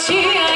需